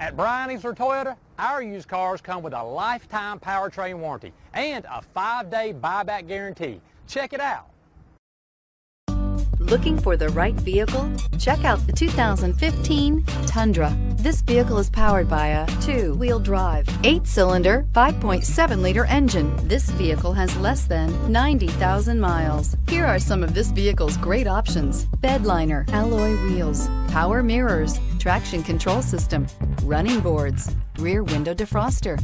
At Bryan Easler Toyota, our used cars come with a lifetime powertrain warranty and a five-day buyback guarantee. Check it out. Looking for the right vehicle? Check out the 2015 Tundra. This vehicle is powered by a two-wheel drive, eight-cylinder, 5.7-liter engine. This vehicle has less than 90,000 miles. Here are some of this vehicle's great options. Bedliner, alloy wheels, power mirrors, traction control system, running boards, rear window defroster,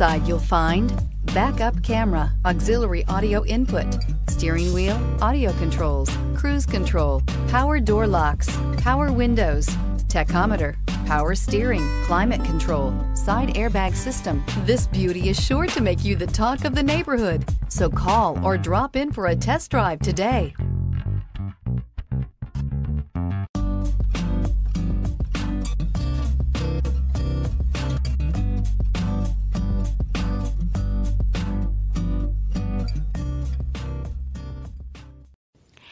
Inside you'll find backup camera, auxiliary audio input, steering wheel, audio controls, cruise control, power door locks, power windows, tachometer, power steering, climate control, side airbag system. This beauty is sure to make you the talk of the neighborhood. So call or drop in for a test drive today.